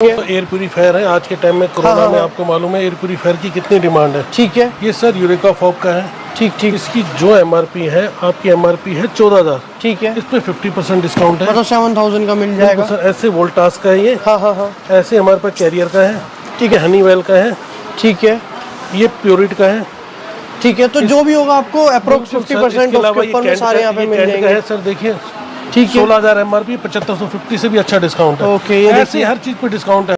Air purifier है। आज के टाइम में कोरोना हाँ, हाँ, में हाँ। आपको मालूम है एयर प्यूरीफायर की कितनी डिमांड है। ठीक है। ये सर यूरेका फॉक का है। ठीक ठीक। इसकी जो एमआरपी है आपकी एमआरपी है चौदह हज़ार। ठीक है। इस पे फिफ्टी परसेंट डिस्काउंट है। मतलब सेवन थाउज़ेंड का मिल जाएगा। सर ऐसे वोल्टास का है ये। हाँ हाँ हाँ। ऐसे हमारे पास कैरियर का है। ठीक है। हनीवेल का है। ठीक है। ये प्योरिट का है। ठीक है तो जो भी होगा आपको अप्रोक्स फिफ्टी परसेंट सारे यहाँ पे मिल जाएँगे। सर देखिए। ठीक है। सोलह हज़ार एम आर पी पचहत्तर सौ फिफ्टी से भी अच्छा डिस्काउंट है। ओके, ये ऐसे हर चीज़ पे डिस्काउंट है।